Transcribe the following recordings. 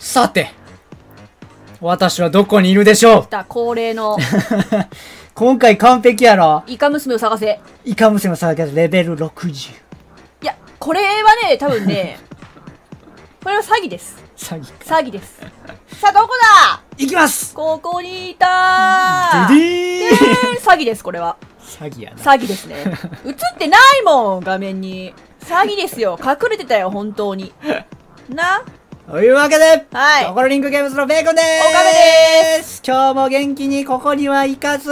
さて、私はどこにいるでしょう？来た恒例の 今回完璧やろ？イカ娘を探せ。イカ娘の探しレベル60。いや、これはね、多分ね、これは詐欺です。詐欺。詐欺です。さあ、どこだ？いきますここにいたデーーでーん詐欺です、これは。詐欺やな。詐欺ですね。映ってないもん、画面に。詐欺ですよ。隠れてたよ、本当に。な？というわけで、はいトコロリンクゲームズのベーコンでーす岡部で今日も元気にここには行かず、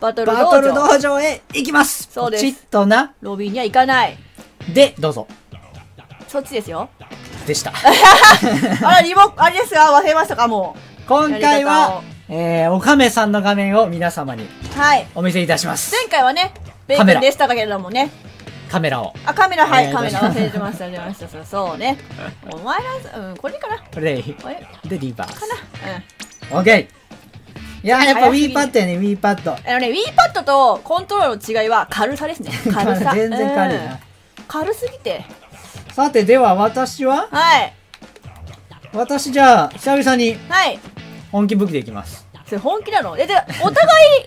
バトルバトル道場。道場へ行きますそうですポチッとな。ロビーには行かない。で、どうぞ。そっちですよ。でした。あら、リモ、あれですよ、忘れましたか、も今回はを、えー、おかめさんの画面を皆様にう。はい。お見せいたします。前回はね、ベーカメラコンでしたけれどもね。カメラを。あ、カメラ、はい、おカメラ忘れてました、忘れてました。そうそうね。お前ら、うん、これかな。これで、これかで、リバース。な。オッケーいやー、やっぱ早すぎ Wii パッドやね、Wii パッド。うん。あのね、Wii パッドとコントローラーの違いは軽さですね。軽さ。全然軽いうんな。軽すぎて。さて、では私ははい。私じゃあ、久々にはい。本気武器でいきます。それ本気なの？え、で、お互い、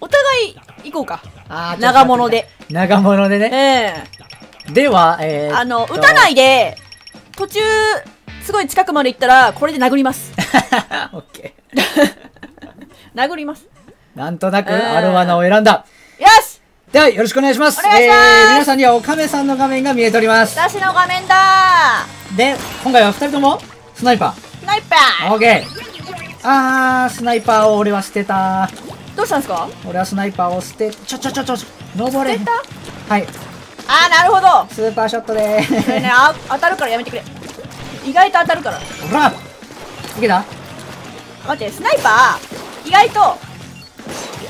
お互い行こうか。あ長物で。長物でね。えでは、えー、。えあの、撃たないいで、途中、すごい近くまで行ったら、これで殴ります。オッケ殴ります。ー。なんとなく、うんアルワナを選んだ。よしでは、よろしくお願いします。お願いしますえー、皆さんにはおかめさんの画面が見えております。私の画面だで、今回は二人とも、スナイパスナイパー。オッケー。あー、スナイパーを俺は捨てた。ーどうしたんですか？俺はスナイパーを捨て、ちょちょちょちょ、登れ。捨て。た？はい、あー、なるほど。スーパーショットで。ーこれね、あ当たるからやめてくれ。意外と当たるから。ほら。いけた？待って、スナイパー、意外と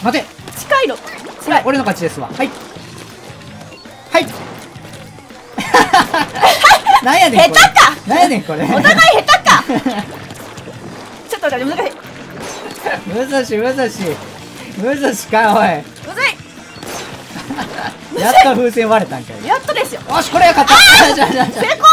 待て。近いの。こ近い。れ俺の勝ちですわ。はい。はい。なんやねんこれ。下手か。なんやねんこれ。お互い下手か。ちょっと待って、難しい。むずしむむずしかおい。むずいやっと風船割れたんかい。やっとですよ。よしこれが勝った。じゃあじゃあじゃ成功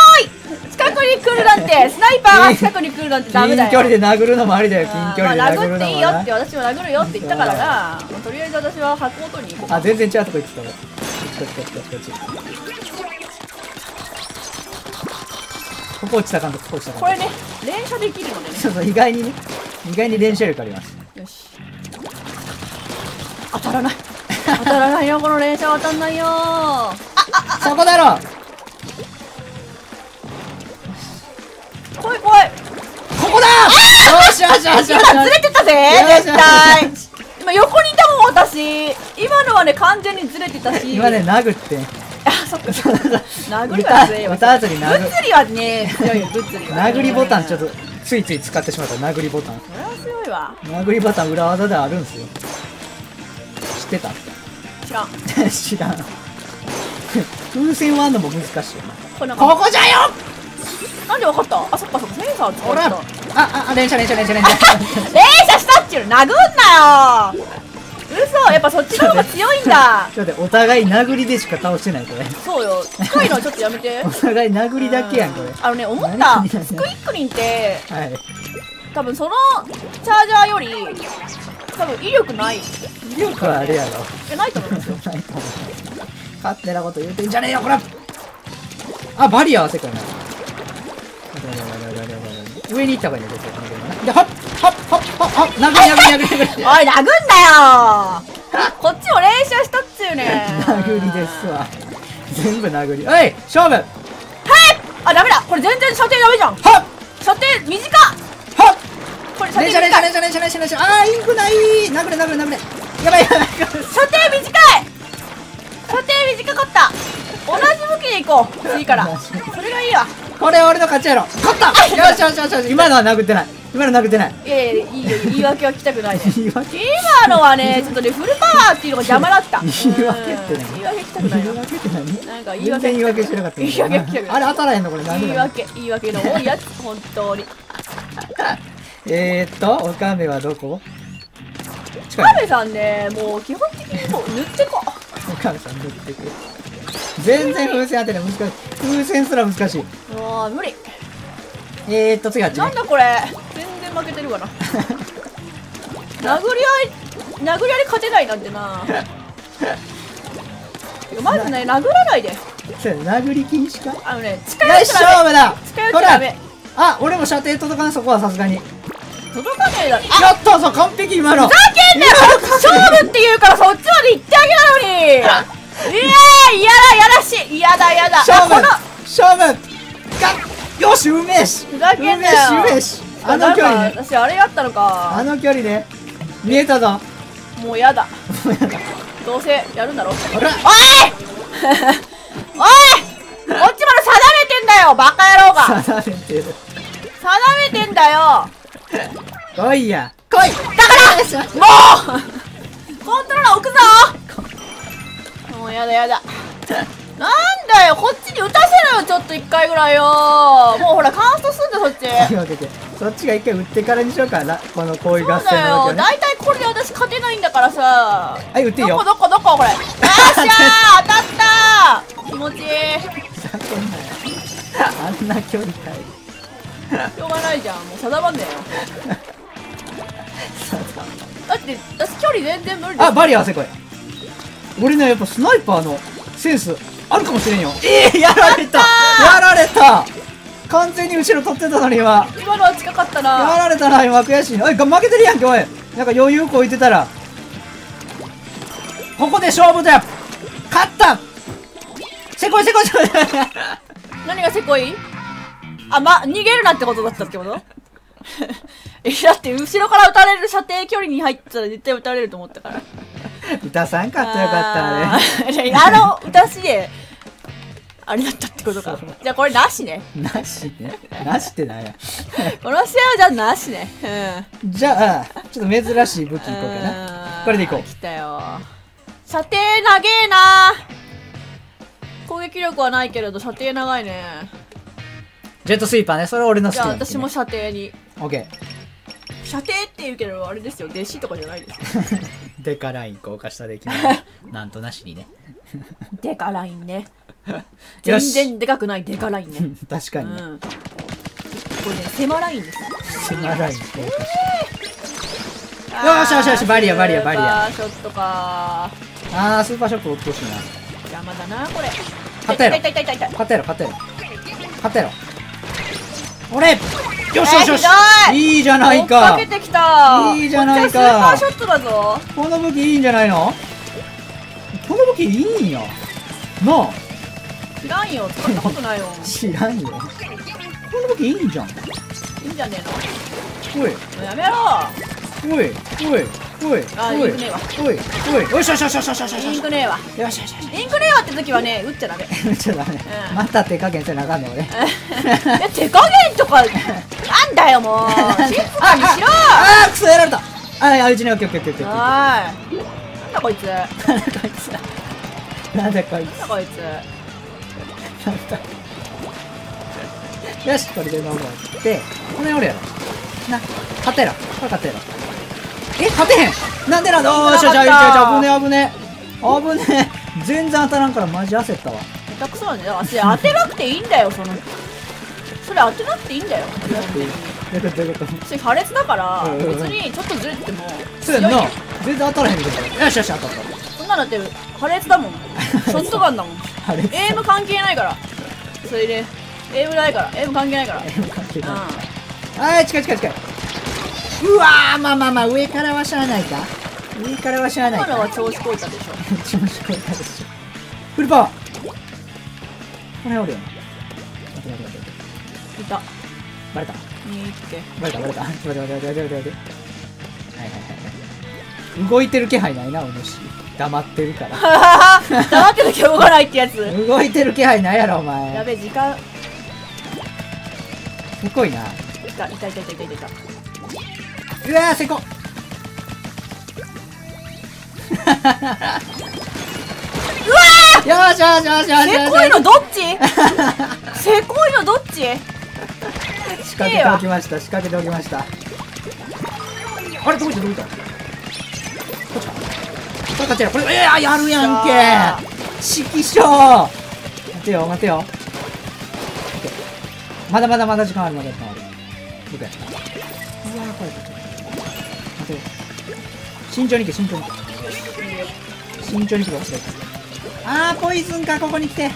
近くに来るなんて、スナイパーが近くに来るなんてダメだよ。近距離で殴るのもありだよ近距離で殴るのも殴っていいよってな私も殴るよって言ったからな、まあとりあえず私は箱を取りに行こうあ全然違うとこ行ってた。俺こっちこっち。こ落ちたかんとここ落ちたかんとこれね連射できるのでね。そうそう意外にね。意外に練習力あります。よし当たらない。当たらないよこの連射は当たんないよ。あそこだろ。怖い怖い。ここだ。よしよしよしよし。今ずれてたぜ絶対。今横にいたもん私。今のはね完全にずれてたし。今ね殴って。あそっかそっか。殴りは強いわ打たずに殴る。物理はね強いよ物理は。殴りボタンちょっとついつい使ってしまった殴りボタン。それは強いわ。殴りボタン裏技であるんすよ。知ってた。知らん。知らん。風船割んのも難しいこここじゃよ！なんでわかった？あそっかそっか。センサー使った。ああ連射連射連射連射。連射したっちゅうの殴んなよ！嘘！やっぱそっちの方が強いんだ。ちょっとお互い殴りでしか倒してないこれ。そうよ。近いのちょっとやめて。お互い殴りだけやんこれ。あのね思った。何？スクイックリンってはい多分そのチャージャーより多分威力ない。威力はあれやろ。えないと思いますよ。ないと思う勝手なこと言うてんじゃねえよこら。あバリアは世界ない。上に行った方がいいね絶対このゲームな。ではっはっはっはっ殴り殴り殴り殴り。おい殴んなよ。こっちも練習したっちゅうね 殴りですわ。全部殴り。おい勝負。はっあダメだ。これ全然射程ダメじゃん。はっ。射程短っ射程短い射連射連射連射連射あーインクない。殴れ殴れ殴れ。やばいやばい。射程短い。射程短かった。同じ武器でいこう。次から。それがいいわ。これ俺の勝ちやろ。勝った。よしよしよしよし。今のは殴ってない。今の殴ってない。いやいやいいよ。言い訳は聞きたくないね。言い訳。今のはねちょっとねフルパワーっていうのが邪魔だった。言い訳ってねうん。言い訳聞きたくない言いな訳って何？なんか言い訳。全然言い訳してなかった。言い訳聞きたくない。あれ当たらへんのこれ。なんでなの言い訳。言い訳の多いやつ。本当にえーっとおかめはどこ？近いカメさんねもう基本的にもう塗ってこおかめさん塗ってくれ。全然風船当てない。難しい。風船すら難しい。もう無理。えーっと、次あっちね。なん。だこれ。全然負けてるかな。殴り合い殴り合いで勝てないなんてな。まずね殴らないで。そうや殴り禁止か？あのね近寄っちゃダメ。勝負だ。近寄っちゃダメ。あ、俺も射程届かんそこはさすがに。や届かねえだろ。あったぞ完璧今の。ふざけんなよ。勝負って言うからそっちまで行ってあげたのに。いやー嫌だ嫌だし嫌だ嫌だ。勝負勝負。がよしうめえしふざけんなよ。うめえしあの距離ね。私あれやったのあかの距離ね。見えたぞ。もう嫌だ。どうせやるんだろ。おい。おい。こっちまで定めてんだよバカ野郎が。定めてる。定めてんだよ来いや。来い。だからもう。コントローラー置くぞ。もうやだやだ。なんだよこっちに打たせろよちょっと一回ぐらいよ。もうほらカーストすんだそっち。そっちが一回打ってからにしようかな。このこういう合戦の大体これで私勝てないんだからさ。はい打っていいよ。どこどこどここれ。よっしゃー当たった気持ちいい。あんな距離かい。しょうがないじゃん。もう定まんねえよ だって私距離全然無理あバリアーせこい。俺ねやっぱスナイパーのセンスあるかもしれんよ。ええやられた。やられた。完全に後ろ取ってたのに今。今のは近かったやなられたな今。悔しい。なおいが負けてるやんけおい。なんか余裕こいてたら。ここで勝負だ勝った。せこいせこいせこい。何がせこい？あま逃げるなってことだったってこと？えだって後ろから撃たれる射程距離に入ったら絶対撃たれると思ったから。歌さんかったよかったね。あの歌しであれだったってことか。じゃあこれなしね。なしね。なしってなんや。この試合はじゃあなしね。うん。じゃあちょっと珍しい武器いこうかな。なこれでいこう。来たよ。射程長えな。攻撃力はないけれど射程長いね。ジェットスイーパーね。それ俺の好きじゃあ私も射程に。オッケ射程って言うけどあれですよ。弟子とかじゃないですよ。ー デカライン高架下できないなんとなしにね。デカラインね。よ全し然でかくないデカラインね。確かにね、うん。これね狭ラインです。デカライン高架下よしよしよしバリアバリアバリア。スーパーショットか。あースーパーショット落としいな。邪魔だなこれ。勝ったやろ勝ったやろ勝ったやろ勝ったやろ。俺よしよしよし。えーい。いいじゃないか。かけてきた。いいじゃないか。こっちはスーパーショットだぞ。この武器いいんじゃないの？この武器いいんや。なあ。知らんよ。使ったことないよ。知らんよ。この武器いいんじゃん。いいんじゃねおい。えのやめろおいおいおいあおいインクねえわ。おいおいよしよしよしよしよしよしインクねえわ。よしよしインクねえわって時はね打っちゃダメ。ちょっとダメ。うん。また手加減せなあかんの俺。いや手加減とかなんだよもう。静かにしろ。あークソやられたああうちにオッケーオッケーオッケーオッケーオッケーはーいなんだこいつなんなんだこいつなんだこいだこいつつよしこれで登ってこれ俺やろな勝ったやろこれ勝ったやろえ勝てへん。なんでなんだ？おーしよしよしよし危ねえ危ねえ。危ねえ。全然当たらんからマジ焦ったわ。下手くそなんだよ。私当てなくていいんだよその。それ当てなくていいんだよ。どういうこと？どういうこと？それ破裂だから別にちょっとずれてもそうやんな。全然当たらへんけど。よしよし当たった。そんなのだって破裂だもん。ショットガンだもん。エイム関係ないから。それでエイムないから。エイム関係ないから。関係ない。うはい近い近い近いうわーまあまあまあ上からはしゃあないか。上からはしゃあんないか。今のは調子こいたでしょ。調子こいたでしょ。フルパワー。これおるよ。な待って待って待って。いた。バレた。にーって。バレたバレた。待って待って待って待って待って待って。はいはいはいはい。動いてる気配ないなお主。黙ってるから。黙ってる気動かないってやつ。動いてる気配ないやろおや前べえ時間。せこいな。いたいたいたいたいたいたいたうわーせこうわー！よーしよーしよーしよーしせこいのどっち？せこいのどっち？仕掛けておきました仕掛けておきました。あれどこ行った？どこ行った？こっちか。これ勝ちやこれいややるやんけ。指揮所。待てよ待てよ。まだまだまだ時間あるまだ時間あるうわーこれ慎重に行け慎重に行け。慎重に行く忘れた。あーポイズンかここに来て。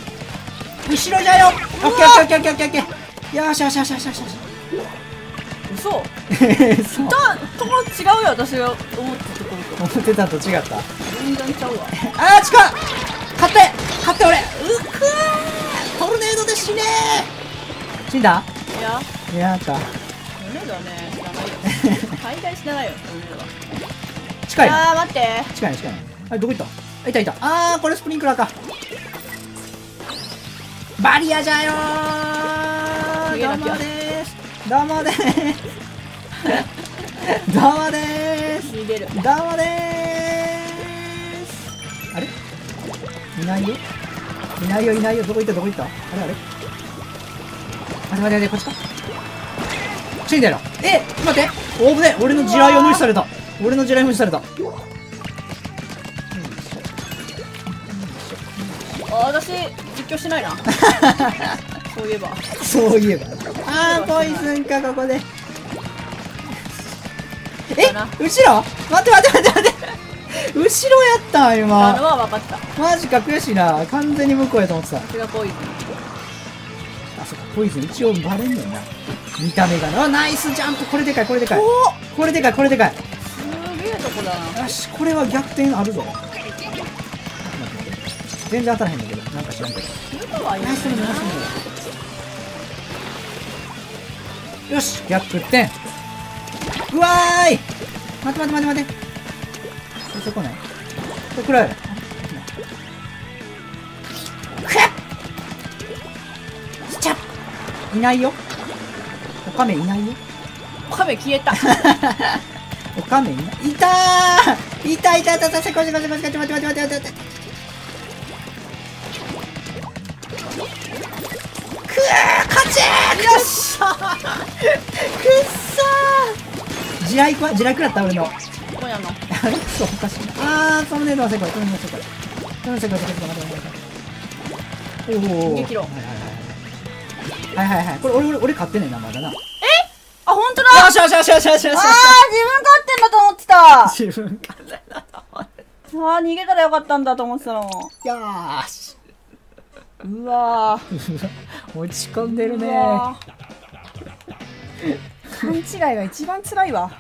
後ろじゃよ。オッケーオッケーオッケーオッケーよしよしよしよしよしよし。嘘。そうだところ違うよ私が思ってたところと。思ってたと違った？全然ちゃうわ。あー近っ勝って勝って俺。うっくー。トルネードで死ね。ー死んだ？いや。いやーか。トルネードはね知ら ないよ。大概知らないよトルネードは近いなあー待って。近いね近いね。あれどこ行った？あいたいた。あーこれスプリンクラーか。バリアじゃよー。どうもでーす。どうもでーす。どうもでーす。逃げる。どうもでーす。あれ？いないよ。いないよいないよ。どこ行った？どこ行った？あれあれ？待て待て待てこっちか？死んだよ。え待って。おぶね俺の地雷を無視された俺の地雷無視された。あ私実況しないな。そういえば。そういえば。あーポイズンかここで。え後ろ？待って待って待って待って。後ろやったんあの今は分かった。マジか悔しいな。完全に向こうやと思ってた。私がポイズン。あそっかポイズン。一応バレんねんな。見た目がな。あナイスジャンプ。これでかいこれでかい。おこれでかいこれでかいこだな。よしこれは逆転あるぞ。全然当たらへんだけどなんか知らんけど。ナイスナイスよし逆転。うわーい。待って待って待って待って。これそこないこれくらいスチャッ。いないよ。おかめいないよ。カメ消えた おかめいないいたー。いたいたいたいたせこい。せこいせこいせこい待って待って待って待って待って。くー勝ちー。よっしゃー。くっそー。地雷くわ地雷くらった俺の。ここにあんの。あれクソおかしいあーサムネイルのせこいサムネイルのせこいサムネイルのせこいせこいせこい待って待って待って。おお逃げ切ろう。はいはいはいはい。はいはいはい。これ俺俺俺勝ってんねんなまだな。よあ本当だ。しよしよしよしよしよしよし。あー自分勝ってんだと思ってた。自分勝手だと思ってあー逃げたらよかったんだと思ってたの。よーし。うわ落ち込んでるね。勘違いが一番辛いわ。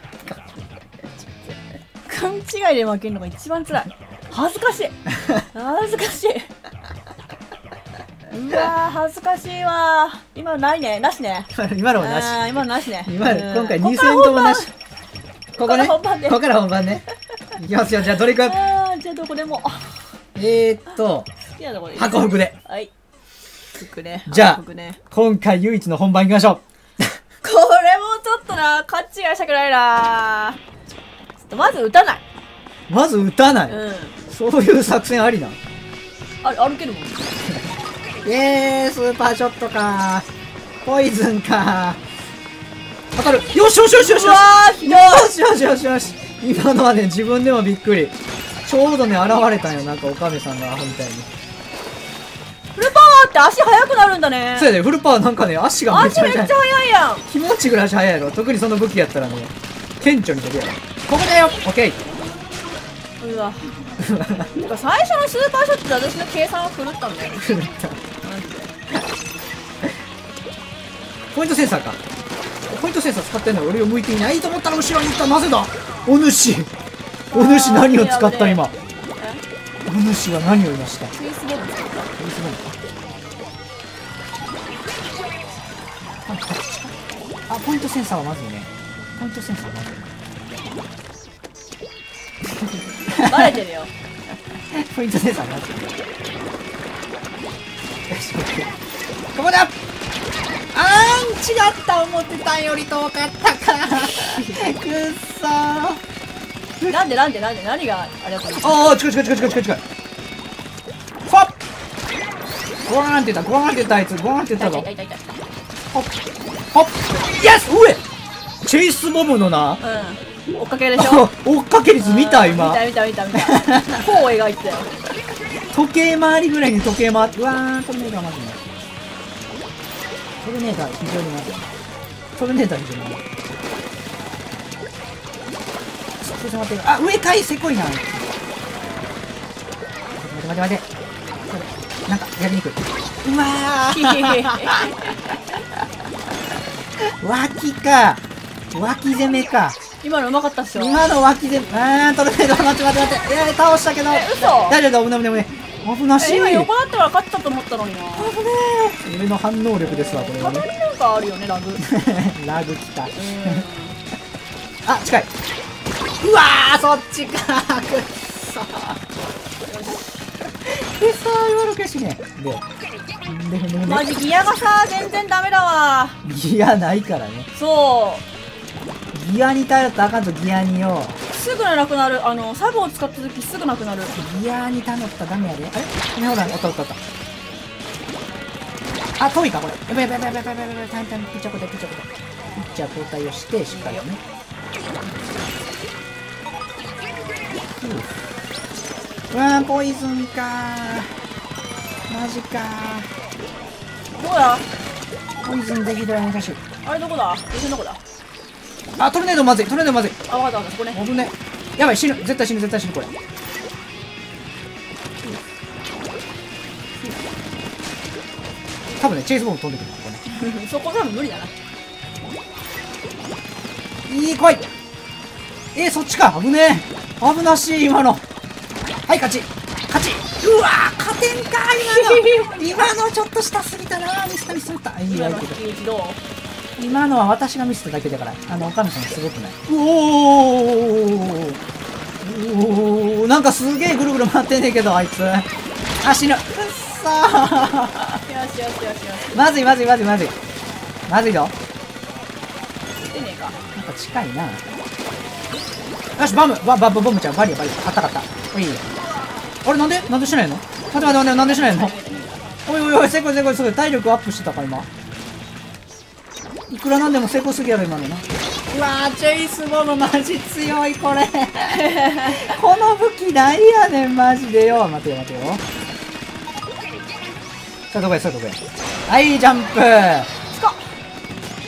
勘違いで負けるのが一番辛い。恥ずかしい。恥ずかしい。うわー恥ずかしいわ今のないね。なしね。今のもなし。今のなしね。今うん。今回2戦ともなしここね。ここから本番でここから本番ね。いきますよ。じゃあどれく？あーじゃあどこでも。えーっと好きなとこで箱服ではい。服ね。じゃあね。今回唯一の本番いきましょ これもちょっとな。勘違いしたくないな。ちょっとまず打たない。うまず打たない、うん。そういう作戦ありなあ歩けるもん。えー、スーパーショットか。ポイズンか当たる。よしよしよしよし。よしよしよしよし。今のはね自分でもびっくり。ちょうどね現れたんよ。なんかおかめさんがアホみたいに。フルパワーって足速くなるんだね。そうやでフルパワーなんかね足がめ足めっちゃめちゃ速いやん。気持ちぐらい足速いやろ。特にその武器やったらね。顕著に出るやろ。ここだよ。オッケーうわ。てか最初のスーパーショットで私の計算は狂ったんだよね。マジでポイントセンサーかポイントセンサー使ってんの俺を向いていないと思ったら後ろに行った。なぜだ？お主。お主何を使った？今。お主は何を言いました？ツイスボムあポイントセンサーはまずいね。ポイントセンサーはまずいバレてるよ。ポイントセンサーまずいよしここだ違った思ってたんより遠かったかくっそー。なんでなんでなんで何があれだったの？ああ近い近い近い近い近い近いファッ。ゴワーンって言ったゴワーンって言ったあいつ。ゴワーンって言ったぞホッホッ。イエス上。チェイスボムのな。うん。追っかけでしょ？追っかけ率見た今。見た見た見た見た。こう描いてたよ。時計回りぐらいに時計回ってうわートルネードはまずいねトルネードは非常にまずい。トルネードあるけどなちょっと待って。あ上かいせこいな。待って待って待って。なんかやりにくい。うわー。脇か。脇攻めか。今のうまかったっしょ。今の脇攻め。あートルネード待って待って待って。えー、倒したけど。大丈夫だ危ない危ない危ない危なし。いえ今横だったら勝ってたと思ったのにな。危ねえ。俺の反応力ですわこれはね。たまになんかあるよねラグ。うんラグきた。あ近い。うわーそっちか。くっそくっそ今の悔しいね。でででで。マジギアがさ全然ダメだわ。ギアないからね。そう。ギアに頼ったらあかんとギアによすぐなくなる。あのサブを使った時すぐなくなる。ギアに頼ったらダメやで。あれ？ねほらおったおったおった。あ遠いかこれ。やばいやばいやばいやばいやばいやばいタイムタイムピッチャー交代ピッチャピッチャー交代をしてしっかりねうわーポイズンかー。マジかどこだ？ーポイズンできるは難しい。あれどこだ？どこだあトルネードまずいトルネードまずい。あわかったわかったそこね危ね。やばい死ぬ。絶対死ぬ絶対死ぬこれ。多分ねチェイスボール飛んでくるここね。そこ多分無理だな。いい来い。えー、そっちか。危ねえ。危なしい今の。はい勝ち。勝ち。うわー勝てんか今の。今のちょっと下すぎたなミスったミスったいい今のや今のは私がミスっただけだからあのおかみさんすごくない？うおーおーなんかすげえぐるぐる回ってんねんけどあいつあ死ぬくっそーよしよしよしよしまずいまずいまずいまずいまずいぞ出ねえかなんか近いなよしバムバババボムちゃんバリアバリアあったかったおいあれなんでなんでしないの待って待って待ってなんでしないのおいおいおい成功成功すごい体力アップしてたか今いくらなんでも成功すぎやろ今のな。うわーチェイスボムマジ強いこれ。この武器なんやねんマジで。よ待てよ待てよ。さあどこへさあどこへはいジャンプ。つかこ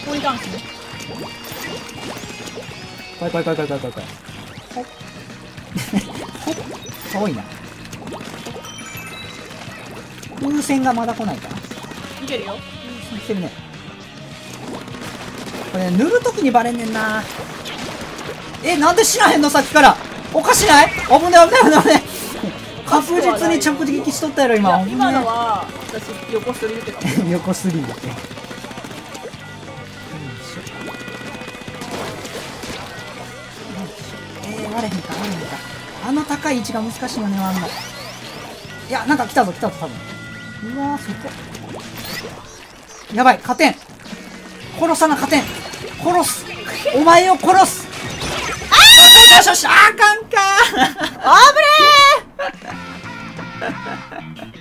こに関してね。来い来い来い来い来い来い。来い。ほっほっ遠いな。風船がまだ来ないかな。いけるよ。来てるねこれ塗るときにバレんねんな。えなんで死なへんのさっきから。おかしない？危ね危ね危ね危ね確実に着撃しとったやろい今今のは私横すり抜けた横スリーだってえー、割れへんか割れへんか。あの高い位置が難しいよねあんのいやなんか来たぞ来たぞ多分。うわーそこやばい勝てん。殺さな勝てん殺す。お前を殺す。あよしよしよしあかんか。あぶね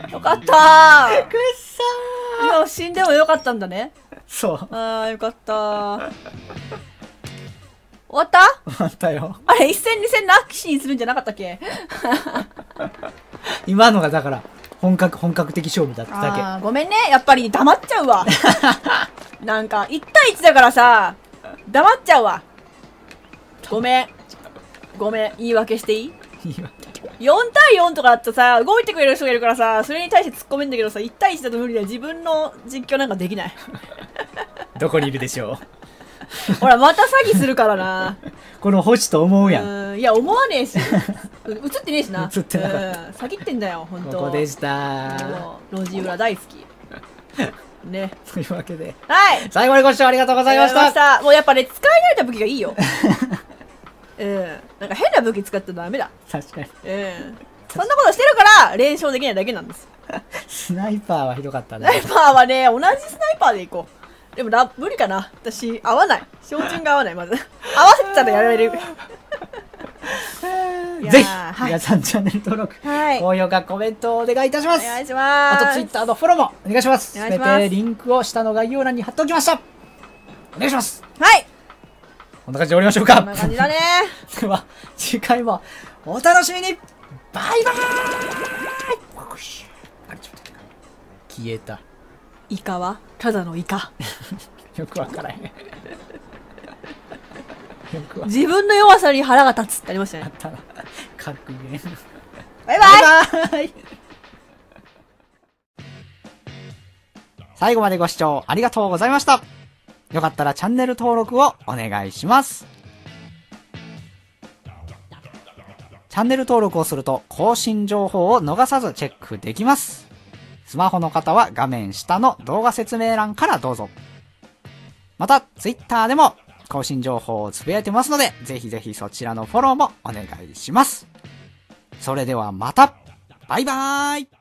ーよかった。ーくっそ今死んでもよかったんだね。ーそう。あーよかった。ー終わった？終わったよ。あれ一戦二戦なきしにするんじゃなかったっけ？今のがだから本格本格的勝負だっただけ。あーごめんね。やっぱり黙っちゃうわ。なんか1対1だからさ黙っちゃうわ。ごめん。ごめん。言い訳していい？いいわ4対4とかだとさ動いてくれる人がいるからさそれに対して突っ込めんだけどさ1対1だと無理だよ。自分の実況なんかできない。どこにいるでしょ ほらまた詐欺するからな。うこの星と思うやん。うん。いや思わねえし。う映ってねえしな。映ってなかった。うん。詐欺ってんだよ本当。ここでした。路地裏大好きね。というわけではい。最後までご視聴ありがとうございました。した。もうやっぱね使い慣れた武器がいいよ。うん。なんか変な武器使ってダメだ。確かに。うん。そんなことしてるから連勝できないだけなんです。スナイパーはひどかったスナイねパーはね同じスナイパーでいこう。でもラ無理かな。私合わない。標準が合わないまず。合わせてたらやられるぜひはい皆さんチャンネル登録はい。高評価コメントをお願いいたします。お願いしあます。とツイッターのフォローもお願いします。す。すべてリンクを下の概要欄に貼っておきましたお願いします。はい。こんな感じで終わりましょうか。こんな感じだね。では次回もお楽しみに。バイバーイ。あれちょっと消えた。イカはただのイカ。よくわからへん。自分の弱さに腹が立つってありましたね。かったら、格言。バイバイバイ最後までご視聴ありがとうございました。よかったらチャンネル登録をお願いします。チャンネル登録をすると更新情報を逃さずチェックできます。スマホの方は画面下の動画説明欄からどうぞ。また、ツイッターでも更新情報をつぶやいてますので、ぜひぜひそちらのフォローもお願いします。それではまたバイバーイ